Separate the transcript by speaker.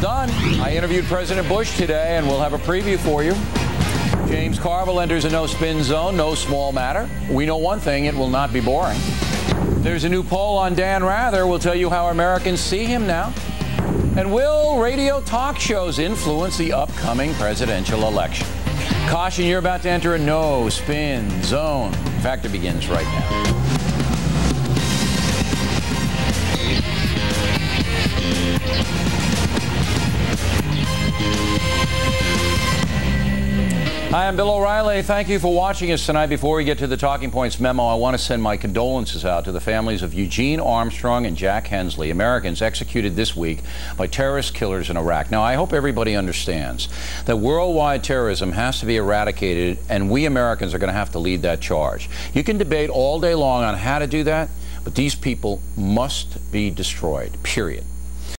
Speaker 1: done. I interviewed President Bush today, and we'll have a preview for you. James Carville enters a no spin zone, no small matter. We know one thing it will not be boring. There's a new poll on Dan Rather. We'll tell you how Americans see him now. And will radio talk shows influence the upcoming presidential election? Caution, you're about to enter a no spin zone. Factor begins right now. Hi, I'm Bill O'Reilly. Thank you for watching us tonight. Before we get to the Talking Points memo, I want to send my condolences out to the families of Eugene Armstrong and Jack Hensley, Americans executed this week by terrorist killers in Iraq. Now, I hope everybody understands that worldwide terrorism has to be eradicated, and we Americans are going to have to lead that charge. You can debate all day long on how to do that, but these people must be destroyed, period.